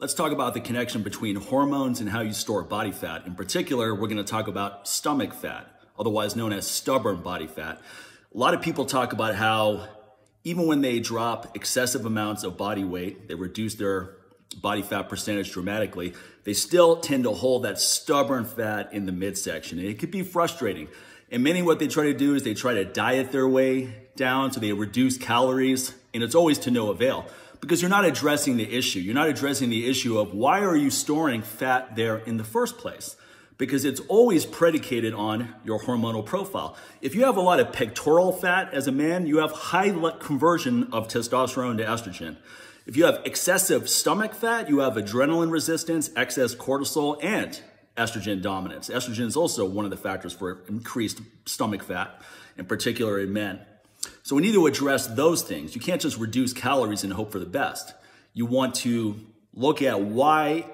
Let's talk about the connection between hormones and how you store body fat. In particular, we're going to talk about stomach fat, otherwise known as stubborn body fat. A lot of people talk about how even when they drop excessive amounts of body weight, they reduce their body fat percentage dramatically, they still tend to hold that stubborn fat in the midsection. And it could be frustrating. And many what they try to do is they try to diet their way down so they reduce calories, and it's always to no avail because you're not addressing the issue. You're not addressing the issue of why are you storing fat there in the first place? Because it's always predicated on your hormonal profile. If you have a lot of pectoral fat as a man, you have high conversion of testosterone to estrogen. If you have excessive stomach fat, you have adrenaline resistance, excess cortisol, and estrogen dominance. Estrogen is also one of the factors for increased stomach fat, in particular in men. So we need to address those things. You can't just reduce calories and hope for the best. You want to look at why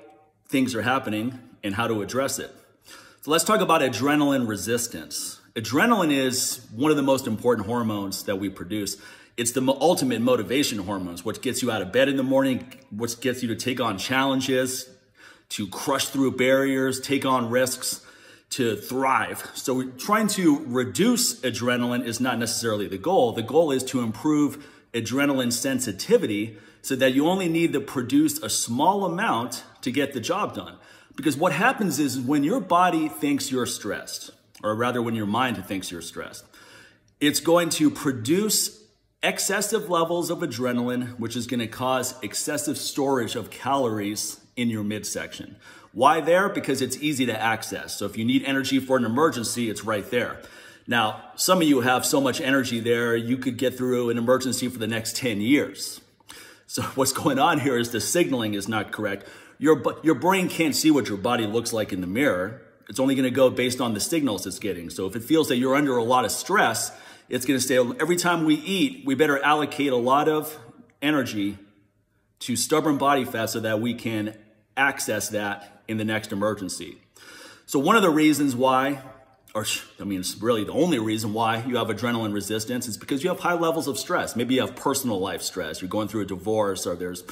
things are happening and how to address it. So let's talk about adrenaline resistance. Adrenaline is one of the most important hormones that we produce. It's the ultimate motivation hormones, what gets you out of bed in the morning, what gets you to take on challenges, to crush through barriers, take on risks to thrive. So trying to reduce adrenaline is not necessarily the goal. The goal is to improve adrenaline sensitivity so that you only need to produce a small amount to get the job done. Because what happens is when your body thinks you're stressed, or rather when your mind thinks you're stressed, it's going to produce excessive levels of adrenaline, which is going to cause excessive storage of calories in your midsection. Why there? Because it's easy to access. So if you need energy for an emergency, it's right there. Now, some of you have so much energy there, you could get through an emergency for the next 10 years. So what's going on here is the signaling is not correct. Your, your brain can't see what your body looks like in the mirror. It's only going to go based on the signals it's getting. So if it feels that you're under a lot of stress, it's going to say every time we eat, we better allocate a lot of energy to stubborn body fat so that we can access that in the next emergency. So one of the reasons why, or I mean, it's really the only reason why you have adrenaline resistance is because you have high levels of stress. Maybe you have personal life stress. You're going through a divorce or there's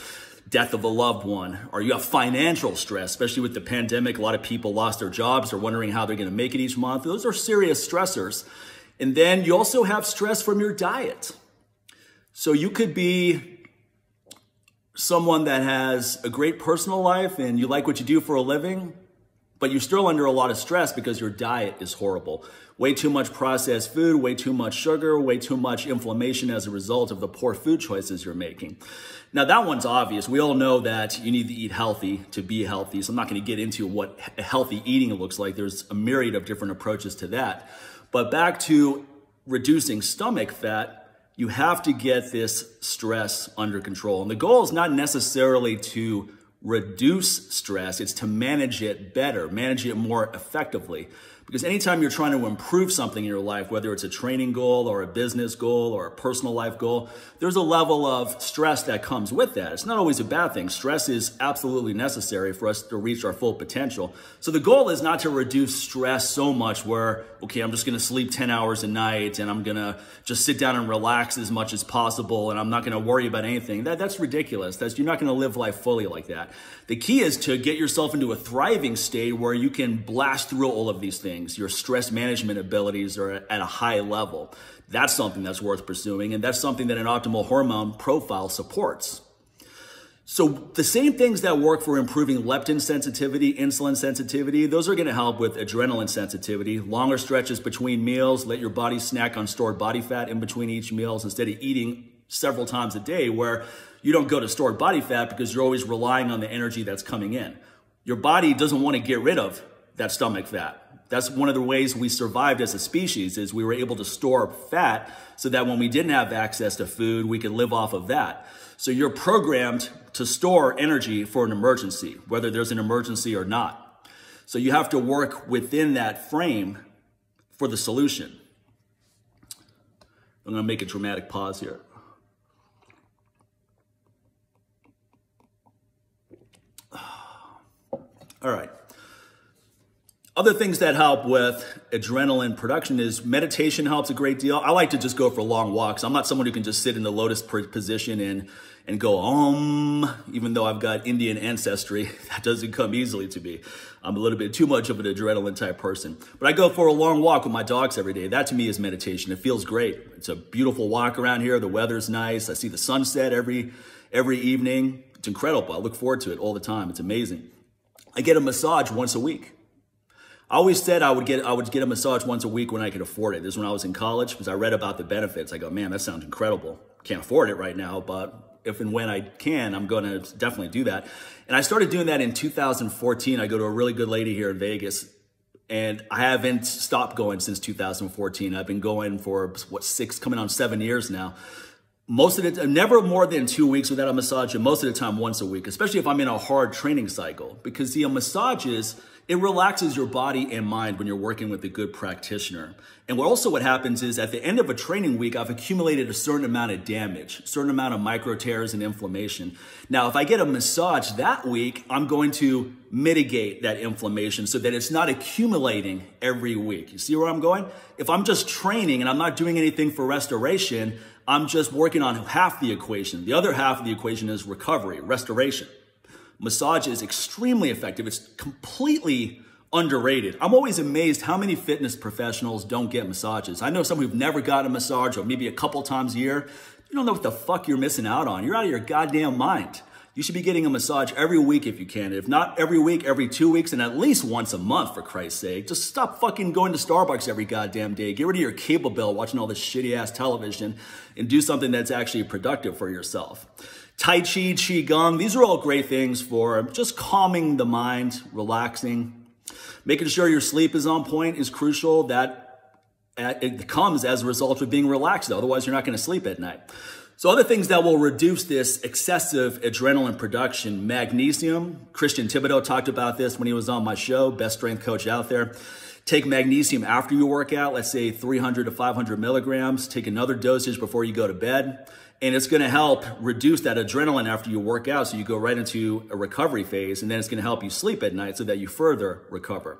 death of a loved one, or you have financial stress, especially with the pandemic. A lot of people lost their jobs or wondering how they're going to make it each month. Those are serious stressors. And then you also have stress from your diet. So you could be someone that has a great personal life and you like what you do for a living, but you're still under a lot of stress because your diet is horrible. Way too much processed food, way too much sugar, way too much inflammation as a result of the poor food choices you're making. Now, that one's obvious. We all know that you need to eat healthy to be healthy. So I'm not going to get into what healthy eating looks like. There's a myriad of different approaches to that. But back to reducing stomach fat, you have to get this stress under control. And the goal is not necessarily to reduce stress, it's to manage it better, manage it more effectively. Because anytime you're trying to improve something in your life, whether it's a training goal or a business goal or a personal life goal, there's a level of stress that comes with that. It's not always a bad thing. Stress is absolutely necessary for us to reach our full potential. So the goal is not to reduce stress so much where, okay, I'm just going to sleep 10 hours a night and I'm going to just sit down and relax as much as possible and I'm not going to worry about anything. That, that's ridiculous. That's, you're not going to live life fully like that. The key is to get yourself into a thriving state where you can blast through all of these things things, your stress management abilities are at a high level. That's something that's worth pursuing, and that's something that an optimal hormone profile supports. So the same things that work for improving leptin sensitivity, insulin sensitivity, those are going to help with adrenaline sensitivity. Longer stretches between meals, let your body snack on stored body fat in between each meals instead of eating several times a day where you don't go to stored body fat because you're always relying on the energy that's coming in. Your body doesn't want to get rid of that stomach fat. That's one of the ways we survived as a species is we were able to store fat so that when we didn't have access to food, we could live off of that. So you're programmed to store energy for an emergency, whether there's an emergency or not. So you have to work within that frame for the solution. I'm going to make a dramatic pause here. All right. Other things that help with adrenaline production is meditation helps a great deal. I like to just go for long walks. I'm not someone who can just sit in the lotus position and and go um even though I've got Indian ancestry that doesn't come easily to me. I'm a little bit too much of an adrenaline type person. But I go for a long walk with my dogs every day. That to me is meditation. It feels great. It's a beautiful walk around here. The weather's nice. I see the sunset every every evening. It's incredible. I look forward to it all the time. It's amazing. I get a massage once a week. I always said I would get I would get a massage once a week when I could afford it. This is when I was in college because I read about the benefits. I go, man, that sounds incredible. Can't afford it right now, but if and when I can, I'm going to definitely do that. And I started doing that in 2014. I go to a really good lady here in Vegas, and I haven't stopped going since 2014. I've been going for what six, coming on seven years now most of the never more than two weeks without a massage and most of the time once a week especially if i'm in a hard training cycle because the massages it relaxes your body and mind when you're working with a good practitioner and what also what happens is at the end of a training week i've accumulated a certain amount of damage a certain amount of micro tears and inflammation now if i get a massage that week i'm going to mitigate that inflammation so that it's not accumulating every week you see where i'm going if i'm just training and i'm not doing anything for restoration I'm just working on half the equation. The other half of the equation is recovery, restoration. Massage is extremely effective. It's completely underrated. I'm always amazed how many fitness professionals don't get massages. I know some who've never got a massage or maybe a couple times a year. You don't know what the fuck you're missing out on. You're out of your goddamn mind. You should be getting a massage every week if you can. If not every week, every two weeks, and at least once a month, for Christ's sake. Just stop fucking going to Starbucks every goddamn day. Get rid of your cable bill watching all this shitty ass television and do something that's actually productive for yourself. Tai Chi, Qigong, these are all great things for just calming the mind, relaxing. Making sure your sleep is on point is crucial. That uh, it comes as a result of being relaxed. Otherwise, you're not going to sleep at night. So other things that will reduce this excessive adrenaline production, magnesium. Christian Thibaudeau talked about this when he was on my show, best strength coach out there. Take magnesium after you work out, let's say 300 to 500 milligrams. Take another dosage before you go to bed. And it's gonna help reduce that adrenaline after you work out so you go right into a recovery phase and then it's gonna help you sleep at night so that you further recover.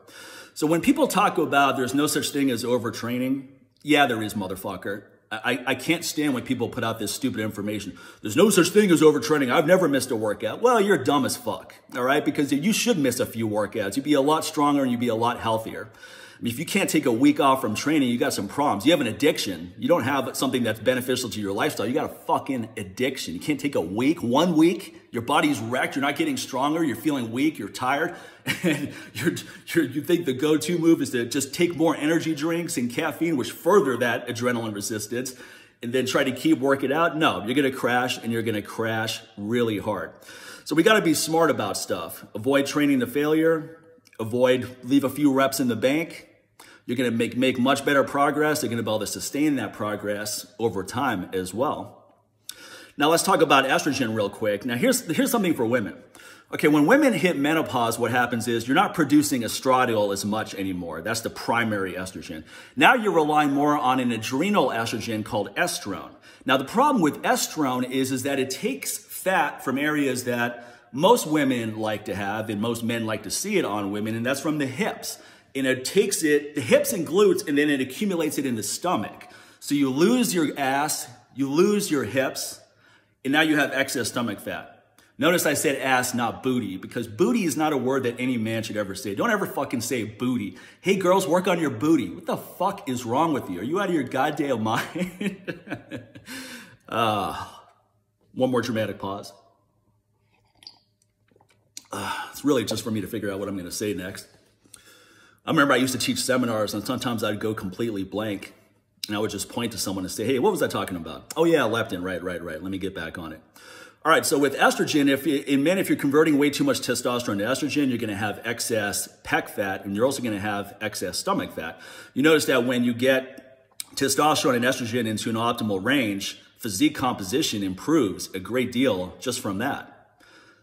So when people talk about there's no such thing as overtraining, yeah, there is, motherfucker. I, I can't stand when people put out this stupid information. There's no such thing as overtraining. I've never missed a workout. Well, you're dumb as fuck, all right? Because you should miss a few workouts. You'd be a lot stronger and you'd be a lot healthier. I mean, if you can't take a week off from training, you got some problems. You have an addiction. You don't have something that's beneficial to your lifestyle. You got a fucking addiction. You can't take a week, one week. Your body's wrecked. You're not getting stronger. You're feeling weak. You're tired. And you're, you're, you think the go-to move is to just take more energy drinks and caffeine, which further that adrenaline resistance, and then try to keep working out. No, you're going to crash and you're going to crash really hard. So we got to be smart about stuff. Avoid training to failure. Avoid, leave a few reps in the bank you're going to make, make much better progress. You're going to be able to sustain that progress over time as well. Now let's talk about estrogen real quick. Now here's, here's something for women. Okay, when women hit menopause, what happens is you're not producing estradiol as much anymore. That's the primary estrogen. Now you're relying more on an adrenal estrogen called estrone. Now the problem with estrone is, is that it takes fat from areas that most women like to have and most men like to see it on women, and that's from the hips and it takes it, the hips and glutes, and then it accumulates it in the stomach. So you lose your ass, you lose your hips, and now you have excess stomach fat. Notice I said ass, not booty, because booty is not a word that any man should ever say. Don't ever fucking say booty. Hey, girls, work on your booty. What the fuck is wrong with you? Are you out of your goddamn mind? uh, one more dramatic pause. Uh, really just for me to figure out what I'm going to say next. I remember I used to teach seminars and sometimes I'd go completely blank and I would just point to someone and say, hey, what was I talking about? Oh yeah, leptin, right, right, right. Let me get back on it. All right, so with estrogen, if you, in men, if you're converting way too much testosterone to estrogen, you're gonna have excess pec fat and you're also gonna have excess stomach fat. You notice that when you get testosterone and estrogen into an optimal range, physique composition improves a great deal just from that.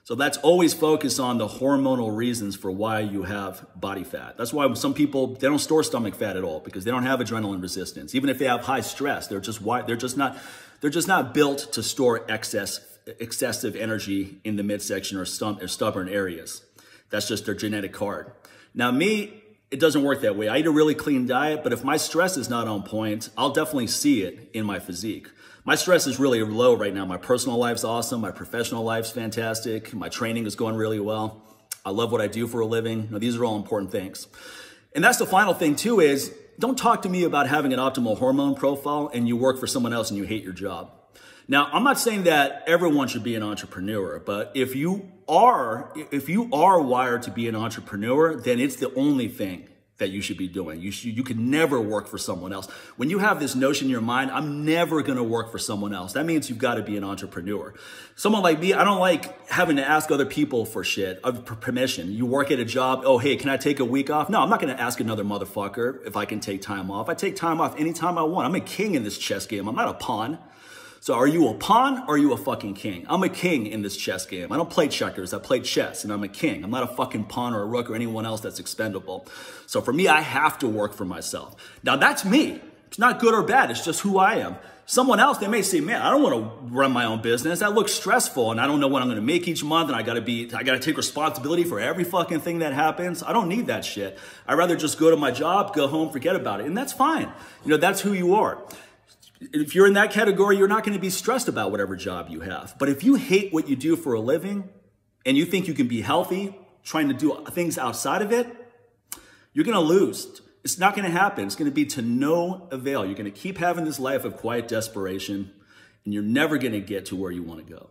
So that's always focus on the hormonal reasons for why you have body fat. That's why some people they don't store stomach fat at all because they don't have adrenaline resistance. Even if they have high stress, they're just why they're just not they're just not built to store excess excessive energy in the midsection or, stum- or stubborn areas. That's just their genetic card. Now me, it doesn't work that way. I eat a really clean diet, but if my stress is not on point, I'll definitely see it in my physique. My stress is really low right now. My personal life's awesome. My professional life's fantastic. My training is going really well. I love what I do for a living. Now, these are all important things. And that's the final thing too is don't talk to me about having an optimal hormone profile and you work for someone else and you hate your job. Now, I'm not saying that everyone should be an entrepreneur, but if you are if you are wired to be an entrepreneur, then it's the only thing that you should be doing. You should, you can never work for someone else. When you have this notion in your mind, I'm never going to work for someone else. That means you've got to be an entrepreneur. Someone like me, I don't like having to ask other people for shit, of permission. You work at a job, oh, hey, can I take a week off? No, I'm not going to ask another motherfucker if I can take time off. I take time off anytime I want. I'm a king in this chess game. I'm not a pawn. So are you a pawn or are you a fucking king? I'm a king in this chess game. I don't play checkers. I play chess and I'm a king. I'm not a fucking pawn or a rook or anyone else that's expendable. So for me, I have to work for myself. Now that's me. It's not good or bad. It's just who I am. Someone else, they may say, man, I don't want to run my own business. That looks stressful and I don't know what I'm going to make each month and I got to be, I got to take responsibility for every fucking thing that happens. I don't need that shit. I'd rather just go to my job, go home, forget about it. And that's fine. You know, that's who you are. If you're in that category, you're not going to be stressed about whatever job you have. But if you hate what you do for a living and you think you can be healthy trying to do things outside of it, you're going to lose. It's not going to happen. It's going to be to no avail. You're going to keep having this life of quiet desperation and you're never going to get to where you want to go.